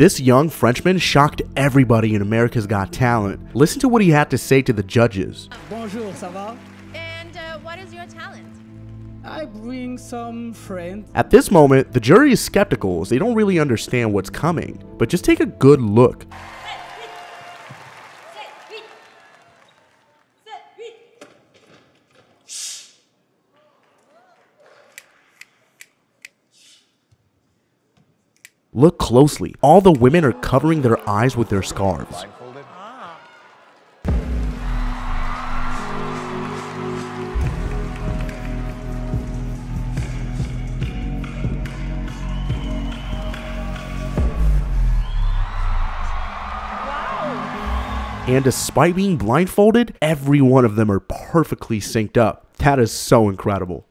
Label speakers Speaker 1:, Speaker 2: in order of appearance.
Speaker 1: This young Frenchman shocked everybody in America's Got Talent. Listen to what he had to say to the judges.
Speaker 2: Bonjour, ça va?
Speaker 3: And uh, what is your talent?
Speaker 2: I bring some friends.
Speaker 1: At this moment, the jury is skeptical as they don't really understand what's coming. But just take a good look. Look closely. All the women are covering their eyes with their scarves. And despite being blindfolded, every one of them are perfectly synced up. That is so incredible.